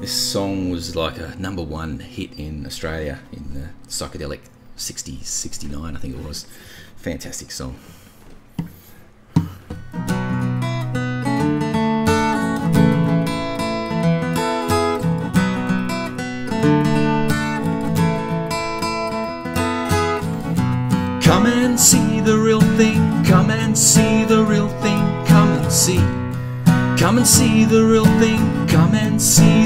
This song was like a number one hit in Australia in the psychedelic 60s, 69, I think it was. Fantastic song. Come and see the real thing, come and see the real thing, come and see. Come and see the real thing, come and see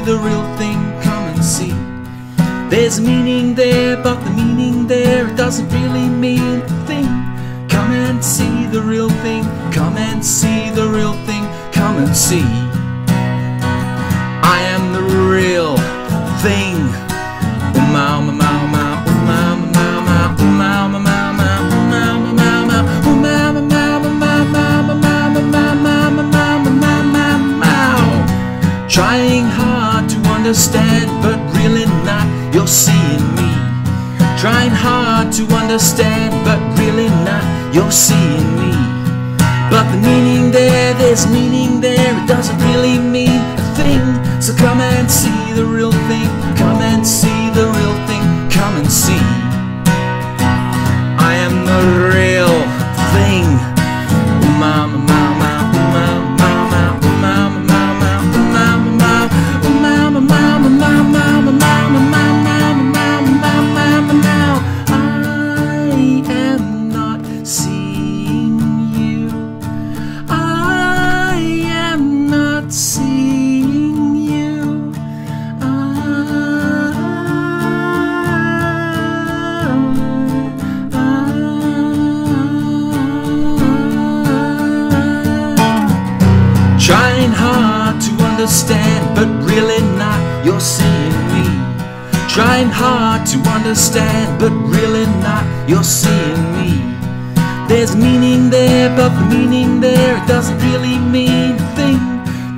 meaning there, but the meaning there it doesn't really mean a thing. Come and see the real thing, come and see the real thing, come and see. I am the real thing. Oh, oh, oh, oh, oh. Trying hard to understand, but really not. You're seeing me. Trying hard to understand, but really not. You're seeing me. But the meaning there, there's meaning there. It doesn't really mean a thing. So come and see the real thing. Come and see understand, but really not. You're seeing me. Trying hard to understand, but really not. You're seeing me. There's meaning there, but the meaning there it doesn't really mean a thing.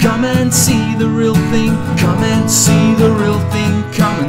Come and see the real thing. Come and see the real thing. Come